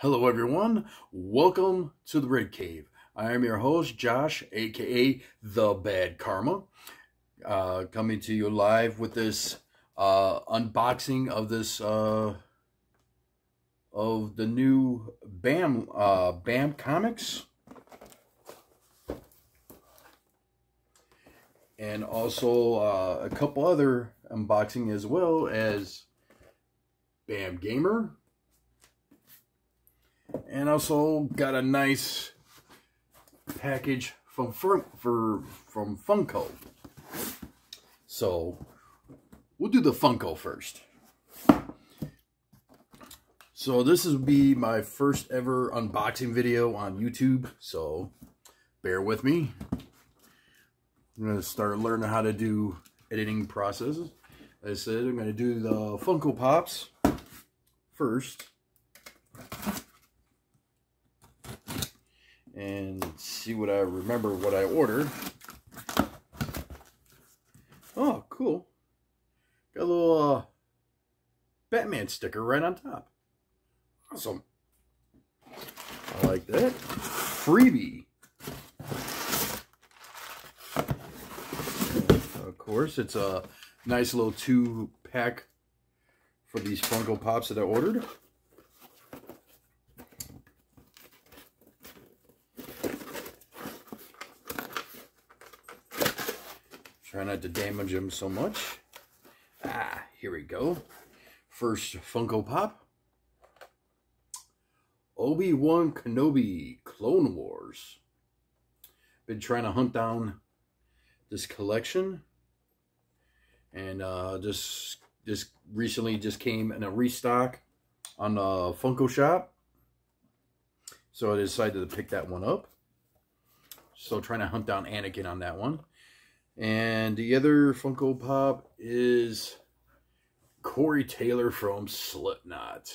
Hello, everyone. Welcome to the Red Cave. I am your host, Josh, aka The Bad Karma, uh, coming to you live with this uh, unboxing of this uh, of the new Bam uh, Bam comics, and also uh, a couple other unboxing as well as Bam Gamer and also got a nice package from for, for from Funko. So we'll do the Funko first. So this will be my first ever unboxing video on YouTube. So bear with me. I'm gonna start learning how to do editing processes. As I said, I'm gonna do the Funko Pops first. And see what I remember what I ordered. Oh, cool. Got a little uh, Batman sticker right on top. Awesome. I like that. Freebie. Of course, it's a nice little two pack for these Funko Pops that I ordered. Try not to damage them so much. Ah, here we go. First Funko Pop. Obi-Wan Kenobi Clone Wars. Been trying to hunt down this collection. And uh, just, just recently just came in a restock on the Funko Shop. So I decided to pick that one up. So trying to hunt down Anakin on that one. And the other Funko Pop is Corey Taylor from Slipknot.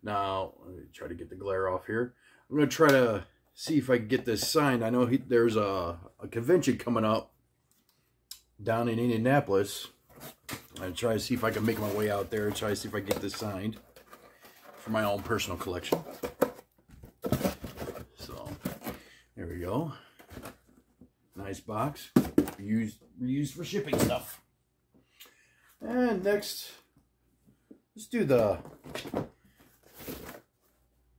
Now, let me try to get the glare off here. I'm going to try to see if I can get this signed. I know he, there's a, a convention coming up down in Indianapolis. I'm try to see if I can make my way out there and try to see if I can get this signed for my own personal collection. So, there we go. Nice box reused, reused for shipping stuff. And next, let's do the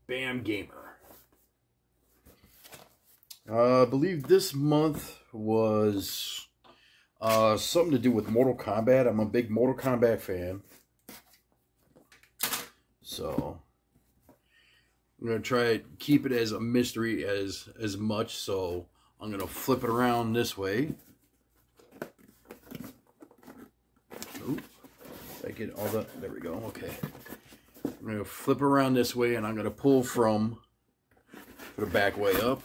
Bam Gamer. Uh, I believe this month was uh, something to do with Mortal Kombat. I'm a big Mortal Kombat fan. So, I'm to try to keep it as a mystery as, as much. So, I'm going to flip it around this way. I get all the, there we go, okay. I'm going to flip around this way and I'm going to pull from, it back way up.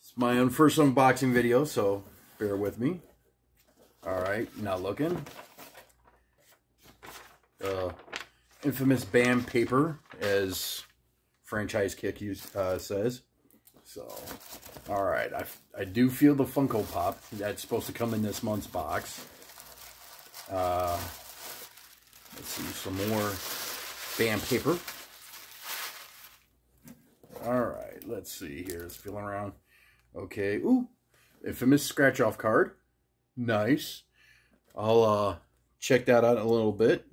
It's my first unboxing video, so bear with me. Alright, now looking. Uh, infamous BAM paper, as Franchise Kick uh, says. So, alright, I, I do feel the Funko Pop. That's supposed to come in this month's box. Uh, Let's see, some more BAM paper. All right, let's see here. It's feeling around. Okay, ooh, infamous scratch off card. Nice. I'll uh, check that out a little bit.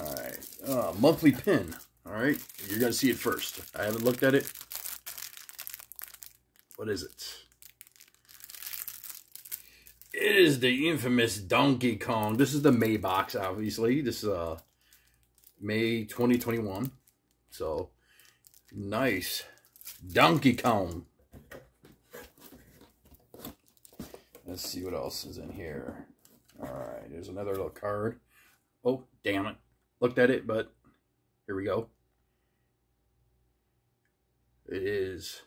All right, uh, monthly pin. All right, you're going to see it first. I haven't looked at it. What is it? It is the infamous Donkey Kong. This is the May box, obviously. This is uh, May 2021. So, nice. Donkey Kong. Let's see what else is in here. Alright, there's another little card. Oh, damn it. Looked at it, but here we go. It is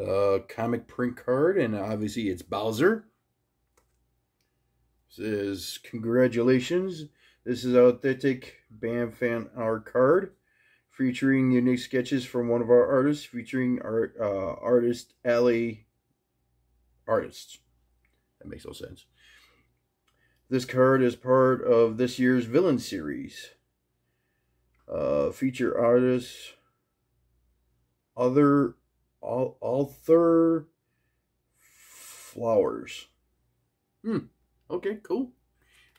uh, comic print card, and obviously it's Bowser. Says, congratulations, this is authentic BAM fan art card featuring unique sketches from one of our artists, featuring our uh, artist Alley Artists. That makes no sense. This card is part of this year's Villain series. Uh, feature artists, other, all, author, flowers. Hmm. Okay, cool.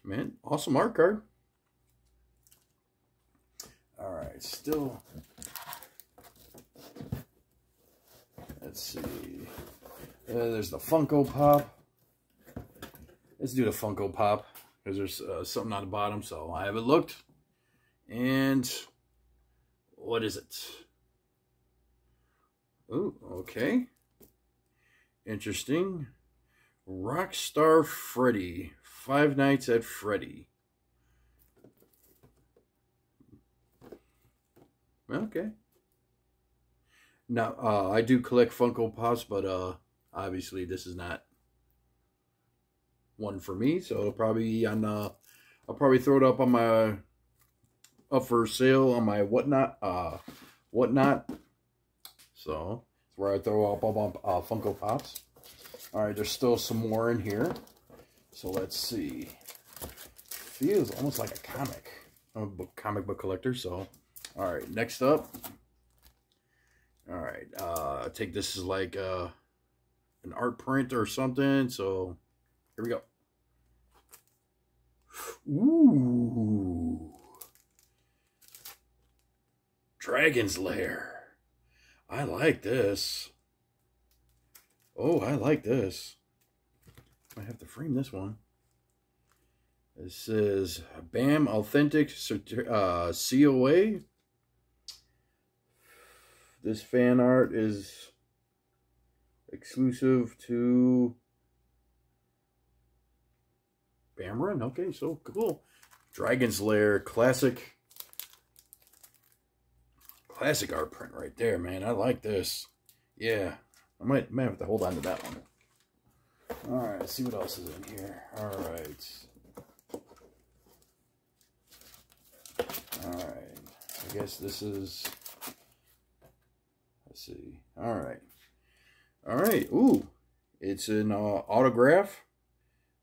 Man, awesome art card. All right, still. Let's see. Uh, there's the Funko Pop. Let's do the Funko Pop because there's uh, something on the bottom, so I haven't looked. And what is it? Oh, okay. Interesting. Rockstar Freddy. Five Nights at Freddy. Okay. Now, uh, I do collect Funko Pops, but uh, obviously this is not one for me. So it'll probably on uh, I'll probably throw it up on my up for sale on my whatnot uh whatnot. So it's where I throw all my uh, Funko Pops. All right, there's still some more in here. So let's see. Feels almost like a comic. I'm a book, comic book collector, so all right, next up. All right, uh, I take this as like uh, an art print or something. So here we go. Ooh. Dragon's Lair. I like this. Oh, I like this. I have to frame this one. This is BAM Authentic uh, COA. This fan art is exclusive to Bamrun. Okay, so cool. Dragon's Lair, classic, classic art print right there, man. I like this. Yeah, I might, might have to hold on to that one. All right, let's see what else is in here. All right. All right. I guess this is Let's see. All right. All right. Ooh, it's an uh, autograph.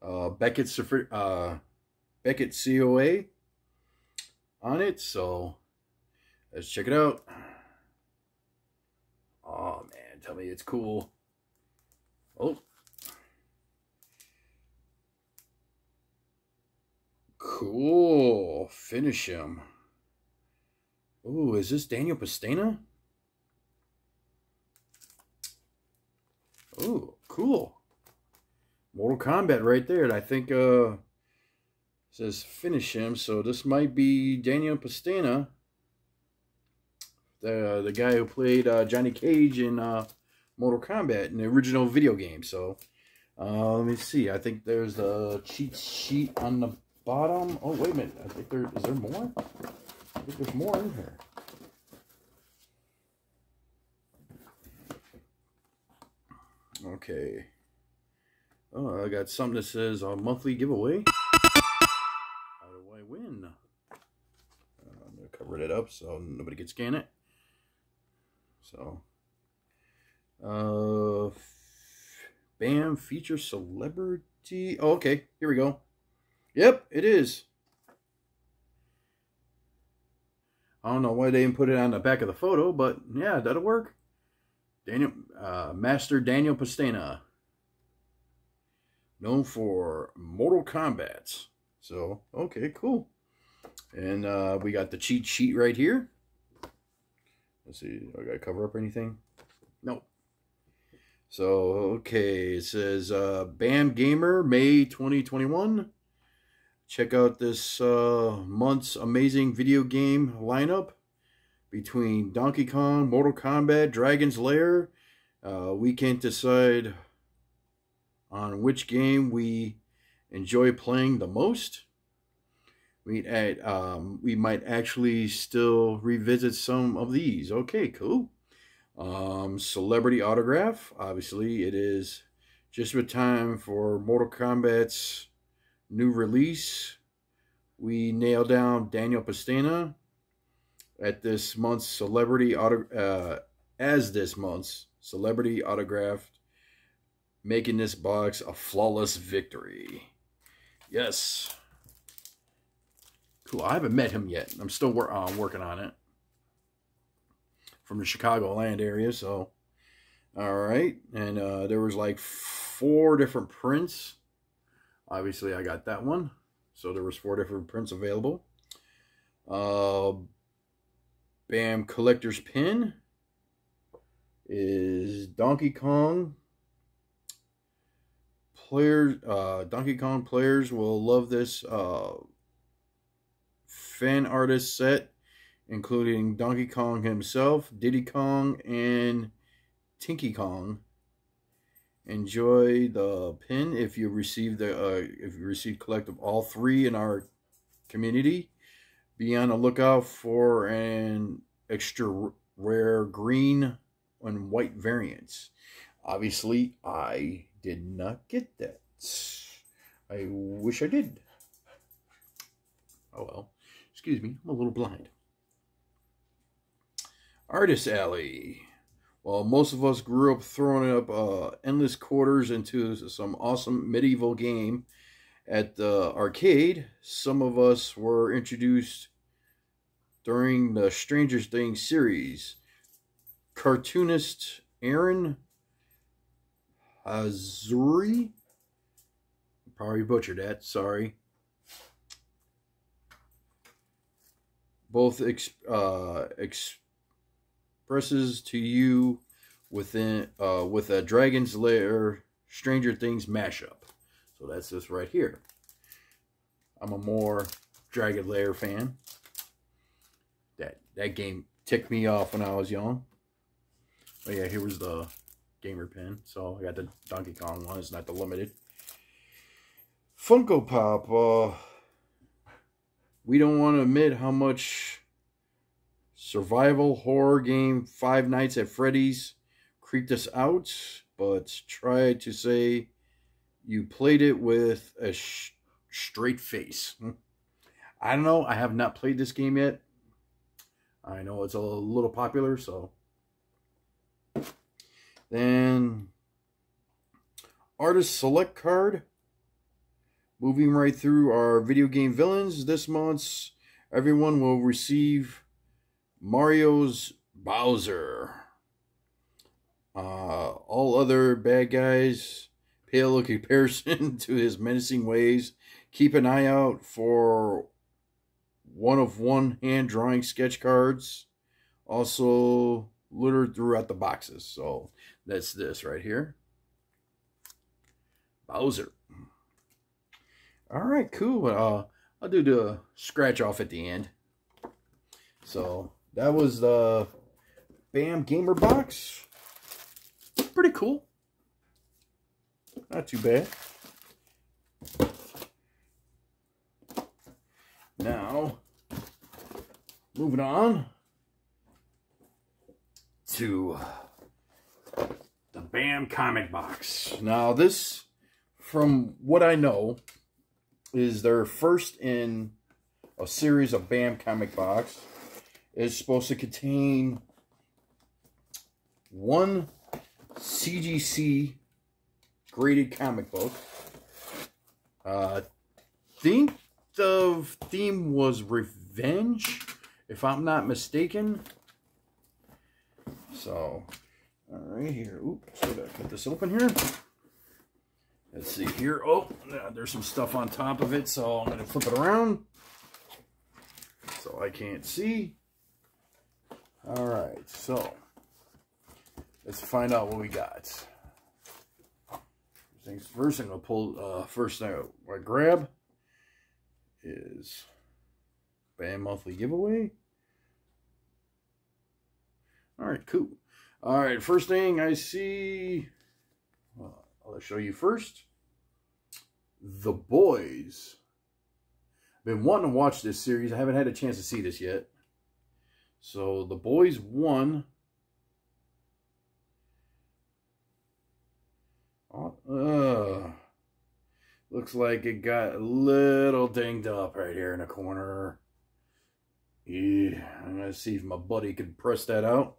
Uh, Beckett, uh, Beckett COA on it. So let's check it out. Oh man, tell me it's cool. Oh. Cool. Finish him. Oh, is this Daniel Pesina? Oh, cool. Mortal Kombat right there. And I think uh says finish him. So this might be Daniel Pesina. The the guy who played uh, Johnny Cage in uh, Mortal Kombat in the original video game. So uh, let me see. I think there's a cheat sheet on the bottom. Oh wait a minute. I think there is there more? I think there's more in here. Okay. Oh, I got something that says a monthly giveaway. How do I win? Uh, I'm to cover it up so nobody can scan it. So, uh, BAM feature celebrity. Oh, okay, here we go. Yep, it is. I don't know why they didn't put it on the back of the photo, but yeah, that'll work. Daniel, uh, Master Daniel Pesina, known for Mortal Kombat. So, okay, cool. And uh, we got the cheat sheet right here. Let's see, I got to cover up anything? Nope. So, okay, it says uh, BAM Gamer, May 2021. Check out this uh, month's amazing video game lineup between Donkey Kong, Mortal Kombat, Dragon's Lair. Uh, we can't decide on which game we enjoy playing the most. We at um, we might actually still revisit some of these. Okay, cool. Um, celebrity autograph. Obviously, it is just with time for Mortal Kombat's new release. We nailed down Daniel Pesina at this month's celebrity auto uh, as this month's celebrity autographed, making this box a flawless victory. Yes. Cool. I haven't met him yet. I'm still wor uh, working on it. From the Chicago land area, so. All right. And uh, there was like four different prints. Obviously, I got that one. So there was four different prints available. Uh, Bam Collector's Pin is Donkey Kong. Players, uh, Donkey Kong players will love this uh, fan artist set, including Donkey Kong himself, Diddy Kong, and Tiny Kong. Enjoy the pin if you receive the uh, if you receive collective all three in our community. Be on the lookout for an extra rare green and white variants. Obviously, I did not get that. I wish I did. Oh well. Excuse me, I'm a little blind. Artist Alley. Well, most of us grew up throwing up uh, endless quarters into some awesome medieval game at the arcade. Some of us were introduced during the Stranger Things series. Cartoonist Aaron Azuri, probably butchered that, sorry. Both ex, uh, expresses to you within uh, with a Dragon's Lair Stranger Things mashup. So that's this right here. I'm a more Dragon Lair fan. That that game ticked me off when I was young. But yeah, here was the gamer pin. So I got the Donkey Kong one. It's not the limited. Funko Pop. Uh, we don't want to admit how much survival horror game Five Nights at Freddy's creeped us out, but try to say you played it with a straight face. I don't know. I have not played this game yet. I know it's a little popular, so. Then, artist select card. Moving right through our video game villains this month, everyone will receive Mario's Bowser. Uh, all other bad guys pale in comparison to his menacing ways. Keep an eye out for one of one hand drawing sketch cards. Also littered throughout the boxes. So that's this right here. Bowser. All right, cool. Uh, I'll do the scratch off at the end. So that was the Bam Gamer box. Pretty cool. Not too bad. Now, moving on to the BAM comic box. Now, this, from what I know, is their first in a series of BAM comic box. It's supposed to contain one CGC graded comic book. Uh, think the theme was revenge, if I'm not mistaken. So, all right here. Oops, i gotta cut this open here. Let's see here. Oh, there's some stuff on top of it, so I'm gonna flip it around so I can't see. All right, so let's find out what we got. Things first, I'm gonna pull. Uh, first thing I grab is BAM monthly giveaway. All right, cool. All right, first thing I see, well, I'll show you first. The Boys. Been wanting to watch this series. I haven't had a chance to see this yet. So, The Boys one. Uh, looks like it got a little dinged up right here in the corner. Yeah, I'm going to see if my buddy can press that out.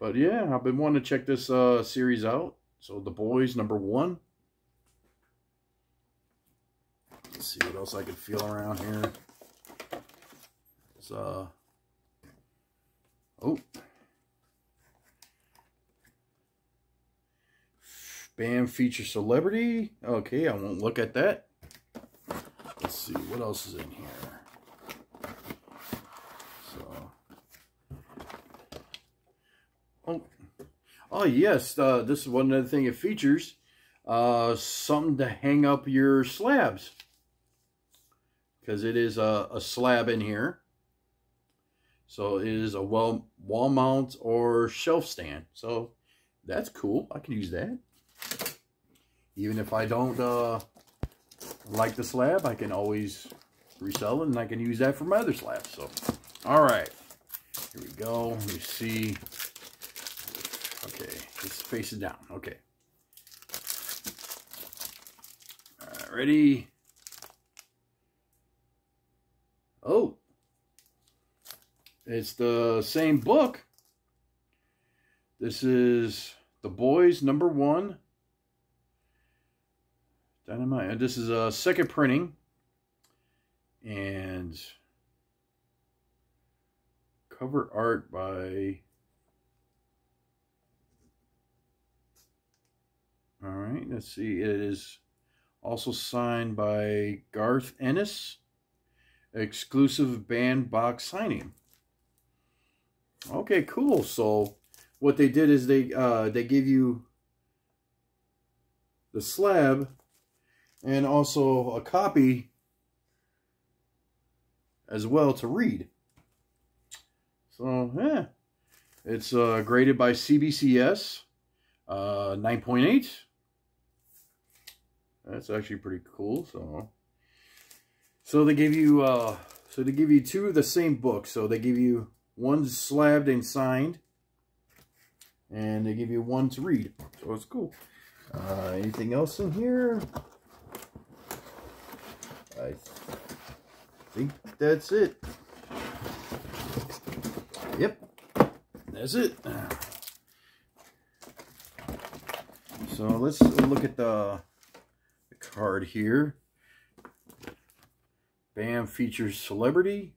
But yeah, I've been wanting to check this uh, series out. So The Boys, number one. Let's see what else I can feel around here. It's, uh, oh. BAM feature celebrity. Okay, I won't look at that. Let's see, what else is in here? So, oh, oh yes, uh, this is one other thing it features. Uh, something to hang up your slabs. Because it is a, a slab in here. So it is a wall, wall mount or shelf stand. So that's cool. I can use that. Even if I don't uh, like the slab, I can always resell it and I can use that for my other slabs. So, all right. Here we go. Let me see. Okay, let's face it down. Okay. All right, ready? Oh. It's the same book. This is The Boys number one. Dynamite. And This is a second printing. And cover art by all right let's see it is also signed by Garth Ennis exclusive BAM box signing okay cool so what they did is they uh they give you the slab and also a copy as well to read. So, yeah. It's uh, graded by CBCS, uh, 9.8. That's actually pretty cool. So, so they give you, uh, so they give you two of the same book. So they give you one slabbed and signed, and they give you one to read. So it's cool. Uh, anything else in here? I think that's it. Yep, that's it. So let's look at the, the card here. BAM features celebrity.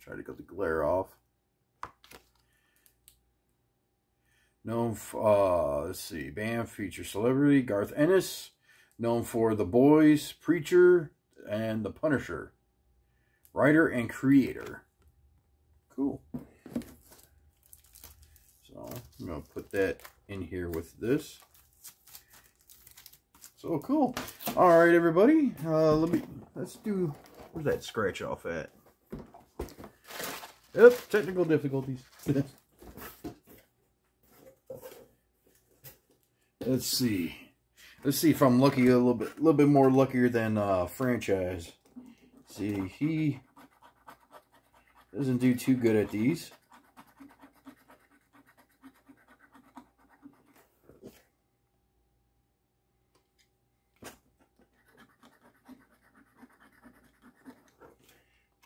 Try to get the glare off. Known for, uh, let's see, Bam features celebrity Garth Ennis, known for The Boys, Preacher, and The Punisher. Writer and creator. Cool. So I'm going to put that in here with this. So cool. All right, everybody. Uh, let me, let's do, where's that scratch off at? Yep, technical difficulties. Let's see. Let's see if I'm lucky a little bit, a little bit more luckier than uh, franchise. Let's see, he doesn't do too good at these.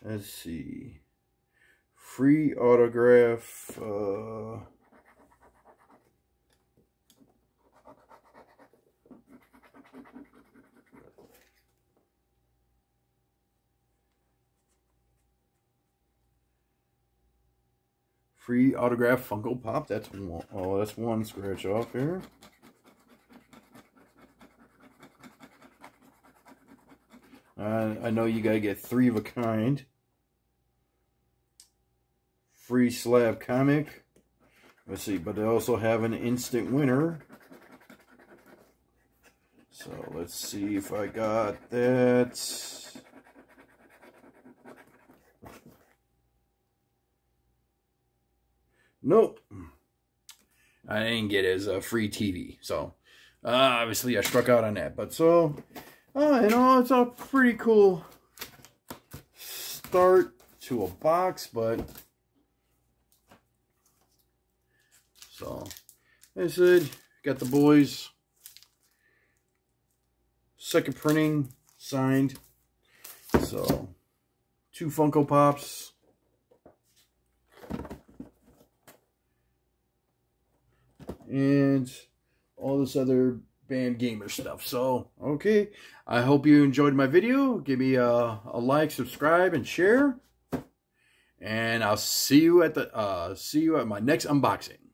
Let's see. Free autograph. Uh, Free autograph Funko Pop. That's one. Oh, that's one scratch off here. Uh, I know you gotta get three of a kind. Free slab comic. Let's see, but they also have an instant winner. So let's see if I got that. Nope. I didn't get as a free TV. So, uh, obviously I struck out on that. But so, uh, you know, it's a pretty cool start to a box. But, so, I said, got the boys. Second printing signed. So, two Funko Pops. and all this other BAM gamer stuff. So, okay. I hope you enjoyed my video. Give me a, a like, subscribe, and share. And I'll see you at the uh, see you at my next unboxing.